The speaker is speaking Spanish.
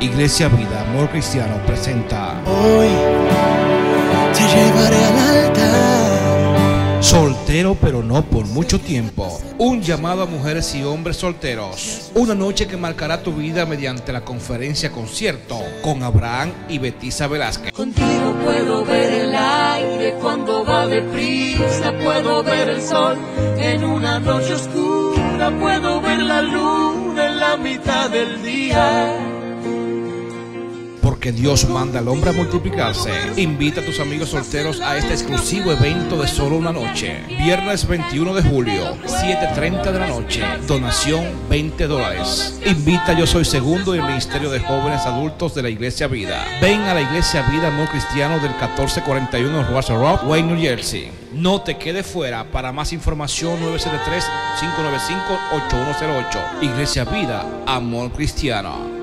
Iglesia Vida, Amor Cristiano presenta Hoy te llevaré al altar. Soltero pero no por mucho tiempo. Un llamado a mujeres y hombres solteros. Una noche que marcará tu vida mediante la conferencia concierto con Abraham y Betisa Velázquez. Contigo puedo ver el aire cuando va deprisa, puedo ver el sol en una noche oscura, puedo ver la luna en la mitad del día. Porque Dios manda al hombre a multiplicarse. Invita a tus amigos solteros a este exclusivo evento de solo una noche. Viernes 21 de julio, 7.30 de la noche. Donación 20 dólares. Invita Yo Soy Segundo y el Ministerio de Jóvenes Adultos de la Iglesia Vida. Ven a la Iglesia Vida Amor Cristiano del 1441 Russell Rock, Wayne, New Jersey. No te quedes fuera. Para más información 973-595-8108. Iglesia Vida Amor Cristiano.